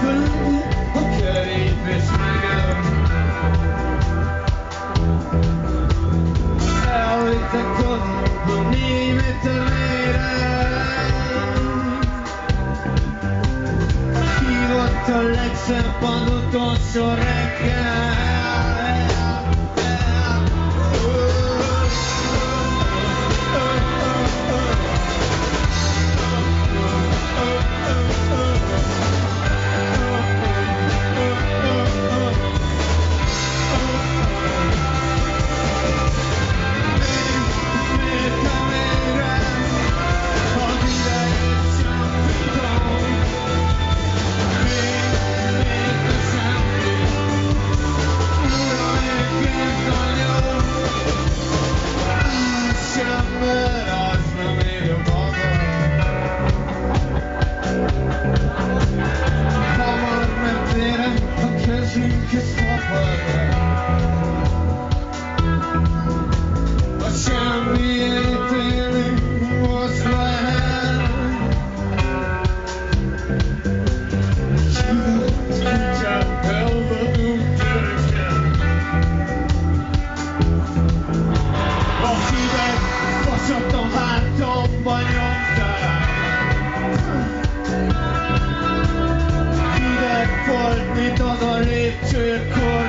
körül a kerékpés megelem. Elvittek ott a német. Ki volt a legszebb adott utolsó reggel? I've gone.